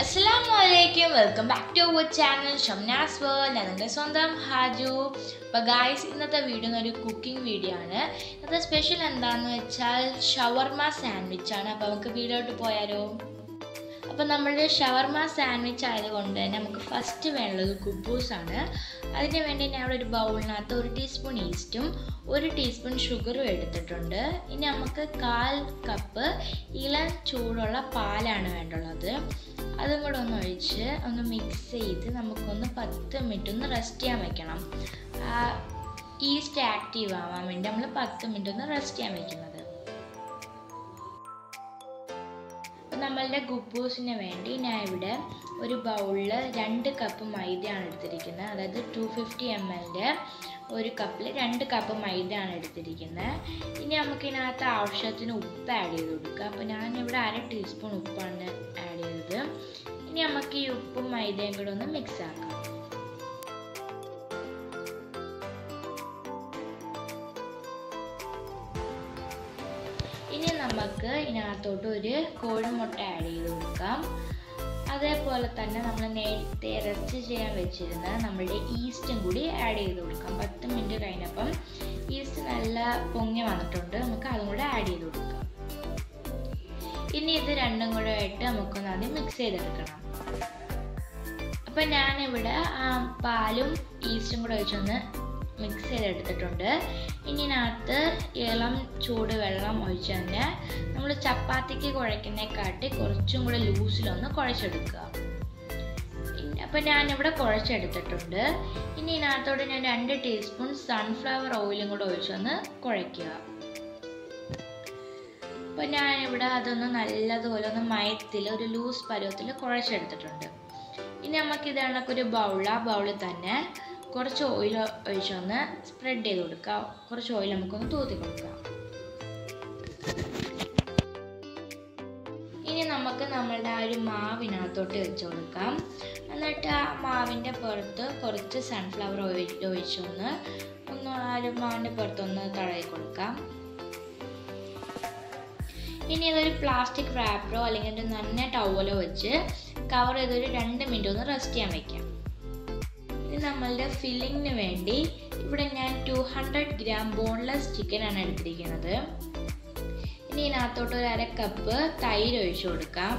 അസ്സലാമലൈക്കും welcome back to our channel Shamnas world നിങ്ങളുടെ സ്വന്തം ഹാജു. അപ്പോൾ ഗായ്സ് ഇന്നത്തെ വീഡിയോ ഒരു കുക്കിംഗ് വീഡിയോ ആണ്. ഇന്നത്തെ സ്പെഷ്യൽ എന്താണെന്ന് വെച്ചാൽ ഷവർമ സാൻഡ്വിച്ച് ആണ്. അപ്പോൾ നമുക്ക് വീഡിയോട്ട് പോയാലോ? അപ്പോൾ നമ്മളുടെ ഷവർമ സാൻഡ്വിച്ച് ആയതുകൊണ്ട് നമുക്ക് ഫസ്റ്റ് വേണ്ടത് കുബൂസാണ്. അതിന് വേണ്ടി ഞാൻ അവിടെ ഒരു ബൗളിനകത്ത് ഒരു ടീസ്പൂൺ ഈസ്റ്റും ഒരു ടീസ്പൂൺ ഷുഗറും എടുത്തിട്ടുണ്ട്. ഇനി നമുക്ക് കാൽ കപ്പ് ഇളം ചൂടുള്ള പാലാണ് വേണ്ടുള്ളത്. അതും കൂടെ ഒന്ന് ഒഴിച്ച് ഒന്ന് മിക്സ് ചെയ്ത് നമുക്കൊന്ന് പത്ത് മിനിറ്റ് ഒന്ന് റെസ്റ്റ് ചെയ്യാൻ വെക്കണം. ഈസ്റ്റ് ആക്റ്റീവ് ആവാൻ വേണ്ടി നമ്മൾ പത്ത് മിനിറ്റ് ഒന്ന് റെസ്റ്റ് ചെയ്യാൻ വെക്കുന്നത്. നമ്മളുടെ ഗുബൂസിന് വേണ്ടി ഞാൻ ഇവിടെ ഒരു ബൗളിൽ രണ്ട് കപ്പ് മൈദയാണ് എടുത്തിരിക്കുന്നത്. അതായത് ടു ഫിഫ്റ്റി എം എല്ലിന്റെ ഒരു കപ്പിൽ രണ്ട് കപ്പ് മൈദയാണ് എടുത്തിരിക്കുന്നത്. ഇനി നമുക്ക് ഇതിനകത്ത് ആവശ്യത്തിന് ഉപ്പ് ആഡ് ചെയ്ത് കൊടുക്കുക അപ്പോൾ ഞാനിവിടെ അര ടീസ്പൂൺ ഉപ്പാണ് ആഡ് ചെയ്തത്. ഇനി നമുക്ക് ഈ ഉപ്പും മൈദയും കൂടെ ഒന്ന് മിക്സ് ആക്കാം. ഇനി നമുക്ക് ഇതിനകത്തോട്ട് ഒരു കോഴിമുട്ട ആഡ് ചെയ്ത് കൊടുക്കാം. അതേപോലെ തന്നെ നമ്മൾ നേരത്തെ ഇറച്ചി ചെയ്യാൻ വെച്ചിരുന്ന നമ്മുടെ ഈസ്റ്റും കൂടി ആഡ് ചെയ്ത് കൊടുക്കാം. പത്ത് മിനിറ്റ് കഴിഞ്ഞപ്പം ഈസ്റ്റ് നല്ല പൊങ്ങി വന്നിട്ടുണ്ട്. നമുക്ക് അതും കൂടെ ആഡ് ചെയ്ത് കൊടുക്കാം. ഇനി ഇത് രണ്ടും കൂടെ ആയിട്ട് നമുക്കൊന്ന് ആദ്യം മിക്സ് ചെയ്തെടുക്കണം. അപ്പം ഞാനിവിടെ ആ പാലും ഈസ്റ്റും കൂടെ വെച്ചൊന്ന് മിക്സ് ചെയ്തെടുത്തിട്ടുണ്ട്. ഇനിനകത്ത് ഇളം ചൂട് വെള്ളം ഒഴിച്ച് തന്നെ നമ്മൾ ചപ്പാത്തിക്ക് കുഴയ്ക്കുന്നതിനെക്കാട്ടി കുറച്ചും കൂടെ ലൂസിലൊന്ന് കുഴച്ചെടുക്കുക. അപ്പം ഞാനിവിടെ കുഴച്ചെടുത്തിട്ടുണ്ട്. ഇനി ഇതിനകത്തോട് ഞാൻ രണ്ട് ടീസ്പൂൺ സൺഫ്ലവർ ഓയിലും കൂടെ ഒഴിച്ചൊന്ന് കുഴയ്ക്കുക. അപ്പം ഞാനിവിടെ അതൊന്ന് നല്ലതുപോലെ ഒന്ന് മയത്തിൽ ഒരു ലൂസ് പരുവത്തിൽ കുഴച്ചെടുത്തിട്ടുണ്ട്. ഇനി നമുക്ക് ഇത് കണക്കൊരു ബൗൾ ബൗളിൽ തന്നെ കുറച്ച് ഓയിൽ ഒഴിച്ചൊന്ന് സ്പ്രെഡ് ചെയ്ത് കൊടുക്കുക കുറച്ച് ഓയിൽ നമുക്കൊന്ന് തൂത്തി കൊടുക്കാം. ഇനി നമുക്ക് നമ്മളുടെ ആ ഒരു മാവിനകത്തോട്ട് വെച്ച് കൊടുക്കാം. എന്നിട്ട് ആ മാവിന്റെ പുറത്ത് കുറച്ച് സൺഫ്ലവർ ഓയിൽ ഒഴിച്ചൊന്ന് ഒന്ന് ആ ഒരു മാവിന്റെ പുറത്തൊന്ന് തടവി കൊടുക്കാം. ഇനി ഇതൊരു പ്ലാസ്റ്റിക് റാപ്പറോ അല്ലെങ്കിൽ ഒരു നന്ന ടവലോ വെച്ച് കവർ ചെയ്തൊരു രണ്ട് മിനിറ്റ് ഒന്ന് റെസ്റ്റ് ചെയ്യാൻ വെക്കാം. ഇനി നമ്മളുടെ ഫില്ലിങ്ങിന് വേണ്ടി ഇവിടെ ഞാൻ two hundred gram boneless chicken ആണ് എടുത്തിരിക്കുന്നത്. ഇനി ഇതിനകത്തോട്ട് ഒരു അര കപ്പ് തൈര് ഒഴിച്ചു കൊടുക്കാം.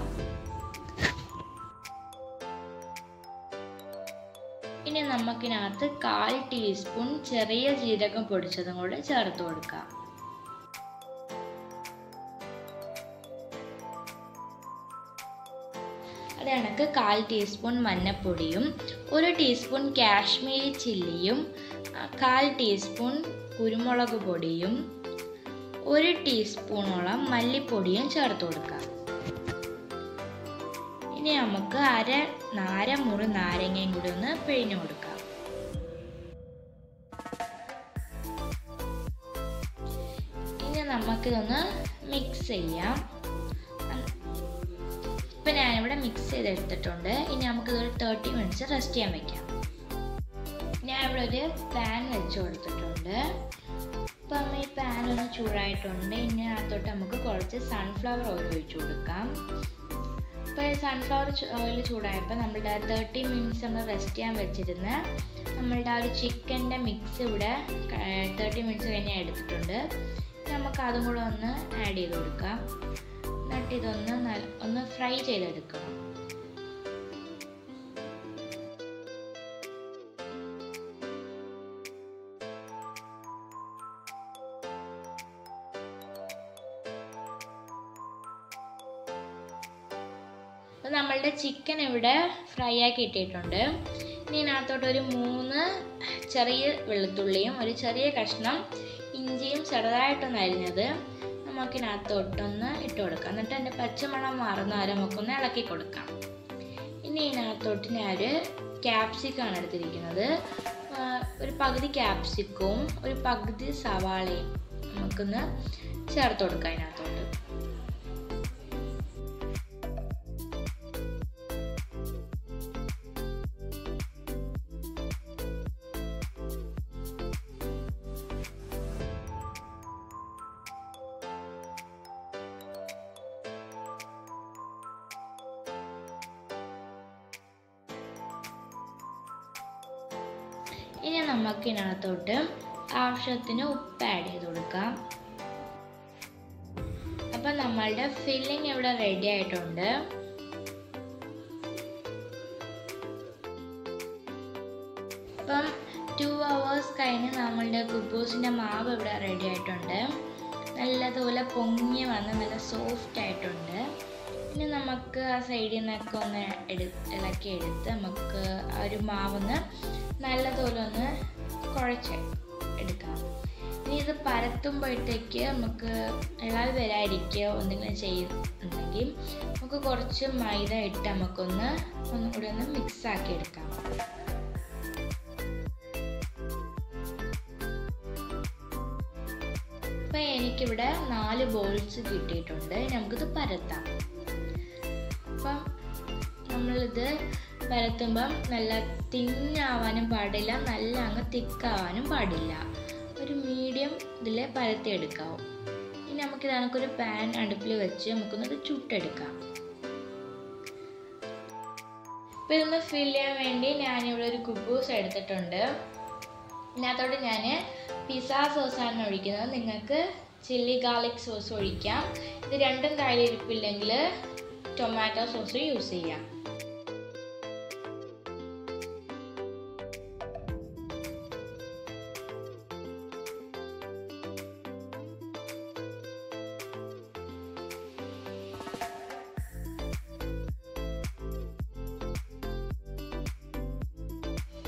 ഇനി നമുക്കിനകത്ത് കാൽ ടീസ്പൂൺ ചെറിയ ജീരകം പൊടിച്ചതും കൂടെ ചേർത്ത് കൊടുക്കാം. കണക്ക് കാൽ ടീസ്പൂൺ മഞ്ഞൾപ്പൊടിയും ഒരു ടീസ്പൂൺ കാശ്മീരി ചില്ലിയും കാൽ ടീസ്പൂൺ കുരുമുളക് പൊടിയും ഒരു ടീസ്പൂണോളം മല്ലിപ്പൊടിയും ചേർത്ത് കൊടുക്കാം. ഇനി നമുക്ക് അര നാര മുറി നാരങ്ങയും കൂടി ഒന്ന് പിഴിഞ്ഞു കൊടുക്കാം. ഇനി നമുക്കിതൊന്ന് മിക്സ് ചെയ്യാം. ഇപ്പം ഞാനിവിടെ മിക്സ് ചെയ്തെടുത്തിട്ടുണ്ട്. ഇനി നമുക്ക് ഇതൊരു തേർട്ടി മിനിറ്റ്സ് റെസ്റ്റ് ചെയ്യാൻ വെക്കാം. ഞാൻ ഇവിടെ ഒരു പാൻ വെച്ച് കൊടുത്തിട്ടുണ്ട്. ഇപ്പം ഈ പാൻ ഒന്ന് ചൂടായിട്ടുണ്ട്. ഇനി അതിനകത്തോട്ട് നമുക്ക് കുറച്ച് സൺഫ്ലവർ ഓയിൽ ഒഴിച്ചു കൊടുക്കാം. ഇപ്പോൾ സൺഫ്ലവർ ഓയിൽ ചൂടായപ്പോൾ നമ്മളുടെ തേർട്ടി മിനിറ്റ്സ് നമ്മൾ റെസ്റ്റ് ചെയ്യാൻ വെച്ചിരുന്ന നമ്മളുടെ ആ ഒരു ചിക്കന്റെ മിക്സ് ഇവിടെ തേർട്ടി മിനിറ്റ്സ് കഴിഞ്ഞ് എടുത്തിട്ടുണ്ട്. നമുക്ക് അതും കൂടെ ഒന്ന് ആഡ് ചെയ്ത് കൊടുക്കാം. ഇതൊന്ന് ഒന്ന് ഫ്രൈ ചെയ്തെടുക്കണം. അപ്പോൾ നമ്മളുടെ ചിക്കൻ ഇവിടെ ഫ്രൈ ആക്കി ഇട്ടിട്ടുണ്ട്. ഇനി ഇതിനകത്തോട്ട് ഒരു മൂന്ന് ചെറിയ വെളുത്തുള്ളിയും ഒരു ചെറിയ കഷ്ണം ഇഞ്ചിയും ചെറുതായിട്ടൊന്ന് അരിഞ്ഞത്. നമുക്കിനകത്തോട്ടൊന്ന് ഇട്ട് കൊടുക്കാം. എന്നിട്ട് അതിന്റെ പച്ചമണം മാറുന്ന വരെ നമുക്കൊന്ന് ഇളക്കി കൊടുക്കാം. ഇനി ഇതിനകത്തോട്ട് ഞാനൊരു ക്യാപ്സിക്കാണ് എടുത്തിരിക്കുന്നത്. ഒരു പകുതി ക്യാപ്സിക്കവും ഒരു പകുതി സവാളയും നമുക്കൊന്ന് ചേർത്ത് കൊടുക്കാം നമുക്ക് ഇതിനകത്തോട്ട് ആവശ്യത്തിന് ഉപ്പ് ആഡ് ചെയ്ത് കൊടുക്കാം. അപ്പം നമ്മളുടെ ഫില്ലിംഗ് ഇവിടെ റെഡി ആയിട്ടുണ്ട്. അപ്പം ടു അവേഴ്സ് കഴിഞ്ഞ് നമ്മളുടെ കുബൂസിന്റെ മാവ് ഇവിടെ റെഡി ആയിട്ടുണ്ട്. നല്ലതുപോലെ പൊങ്ങി വന്ന് നല്ല സോഫ്റ്റ് ആയിട്ടുണ്ട്. ഇനി നമുക്ക് ആ സൈഡിൽ നിന്നൊക്കെ ഒന്ന് എടു ഇളക്കി എടുത്ത് നമുക്ക് ആ ഒരു മാവൊന്ന് നല്ലതുപോലെ ഒന്ന് കുഴച്ച് എടുക്കാം. ഇനി ഇത് പരത്തുമ്പോഴത്തേക്ക് നമുക്ക് ഇളവ് വരാതിരിക്കുകയോ എന്തെങ്കിലും ചെയ്യുന്നുണ്ടെങ്കിൽ നമുക്ക് കുറച്ച് മൈദ ഇട്ട് നമുക്കൊന്ന് ഒന്നും കൂടി ഒന്ന് മിക്സ് ആക്കി എടുക്കാം. അപ്പം എനിക്കിവിടെ നാല് ബോൾസ് കിട്ടിയിട്ടുണ്ട്. നമുക്കിത് പരത്താം. അപ്പം നമ്മളിത് പരത്തുമ്പം നല്ല തിന്നാവാനും പാടില്ല നല്ല അങ്ങ് തിക്കാവാനും പാടില്ല. ഒരു മീഡിയം ഇതിൽ പരത്തിയെടുക്കാവും ഇനി നമുക്ക് നമുക്കൊരു പാൻ അടുപ്പിൽ വെച്ച് നമുക്കൊന്നത് ചുട്ടെടുക്കാം. ഇപ്പം ഇതൊന്ന് ഫിൽ ചെയ്യാൻ വേണ്ടി ഞാനിവിടെ ഒരു കുബൂസ് എടുത്തിട്ടുണ്ട്. ഇതിനകത്തോട്ട് ഞാൻ പിസ സോസാണ് ഒഴിക്കുന്നത്. നിങ്ങൾക്ക് ചില്ലി ഗാർലിക് സോസ് ഒഴിക്കാം. ഇത് രണ്ടും കയ്യിലിരിപ്പില്ലെങ്കിൽ ടൊമാറ്റോ സോസ് യൂസ് ചെയ്യാം.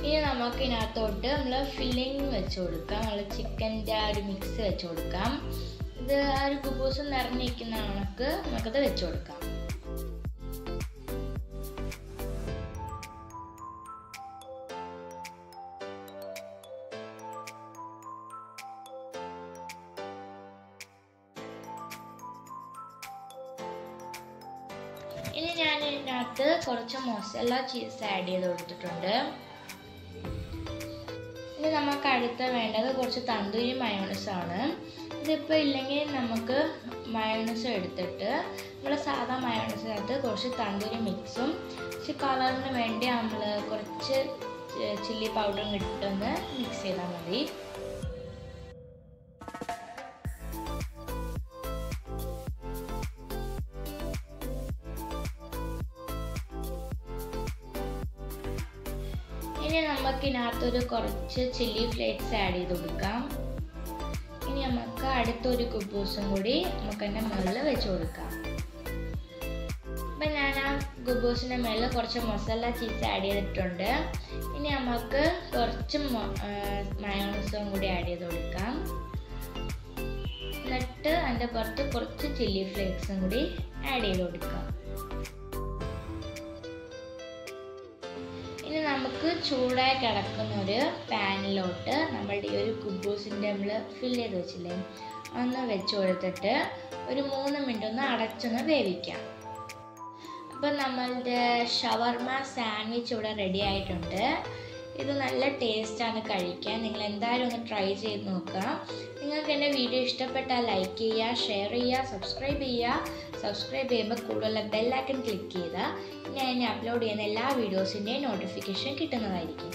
ഇനി നമുക്ക് ഇതിനകത്തോട്ട് നമ്മൾ ഫില്ലിങ് വെച്ച് കൊടുക്കാം. നമ്മൾ ചിക്കന്റെ ആ ഒരു മിക്സ് വെച്ച് കൊടുക്കാം. ഇത് ആ ഒരു കുബൂസ് നിറഞ്ഞിരിക്കുന്ന കണക്ക് നമുക്കത് വെച്ച് കൊടുക്കാം. ഇനി ഞാൻ ഇതിനകത്ത് കുറച്ച് മൊസല്ല ചീസ് ആഡ് ചെയ്ത് കൊടുത്തിട്ടുണ്ട്. ഇനി നമുക്ക് അടുത്ത വേണ്ടത് കുറച്ച് തന്തൂരി മയോണസ് ആണ് ഇതിപ്പോൾ ഇല്ലെങ്കിൽ നമുക്ക് മയോണസ് എടുത്തിട്ട് നമ്മൾ സാധാ മയോണസിനകത്ത് കുറച്ച് തന്തൂരി മിക്സും കുറച്ച് കളറിന് വേണ്ടി നമ്മൾ കുറച്ച് ചില്ലി പൗഡറും ഇട്ടൊന്ന് മിക്സ് ചെയ്താൽ മതി. ഇനി നമുക്ക് ഇതിനകത്തൊരു കുറച്ച് ചില്ലി ഫ്ലേക്സ് ആഡ് ചെയ്ത് കൊടുക്കാം. ഇനി നമുക്ക് അടുത്തൊരു കുബൂസും കൂടി നമുക്ക് അതിന്റെ മുകളിൽ വെച്ച് കൊടുക്കാം. അപ്പം ഞാൻ ആ കുബൂസിന്റെ മുകളിൽ കുറച്ച് മസാല ചീസ് ആഡ് ചെയ്തിട്ടുണ്ട്. ഇനി നമുക്ക് കുറച്ച് മയോണസും കൂടി ആഡ് ചെയ്ത് കൊടുക്കാം. എന്നിട്ട് അതിന്റെ പുറത്ത് കുറച്ച് ചില്ലി ഫ്ലേക്സും കൂടി ആഡ് ചെയ്ത് കൊടുക്കാം. നമുക്ക് ചൂടായി കിടക്കുന്ന ഒരു പാനിലോട്ട് നമ്മളുടെ ഈ ഒരു കുബൂസിന്റെ നമ്മൾ ഫിൽ ചെയ്ത് വെച്ചില്ലേ? ഒന്ന് വെച്ച് കൊടുത്തിട്ട് ഒരു മൂന്ന് മിനിറ്റ് ഒന്ന് അടച്ചൊന്ന് വേവിക്കാം. അപ്പം നമ്മളുടെ ഷവർമ സാൻഡ്വിച്ച് ഇവിടെ റെഡി ആയിട്ടുണ്ട്. ഇത് നല്ല ടേസ്റ്റാണ് കഴിക്കാൻ. നിങ്ങൾ എന്തായാലും ഒന്ന് ട്രൈ ചെയ്ത് നോക്കുക. നിങ്ങൾക്ക് എന്റെ വീഡിയോ ഇഷ്ടപ്പെട്ടാൽ ലൈക്ക് ചെയ്യുക ഷെയർ ചെയ്യുക സബ്സ്ക്രൈബ് ചെയ്യുക. സബ്സ്ക്രൈബ് ചെയ്യുമ്പോൾ കൂടുതലുള്ള ബെല്ലൈക്കൺ ക്ലിക്ക് ചെയ്താൽ ഞാൻ ഇനി അപ്ലോഡ് ചെയ്യുന്ന എല്ലാ വീഡിയോസിന്റെയും നോട്ടിഫിക്കേഷൻ കിട്ടുന്നതായിരിക്കും.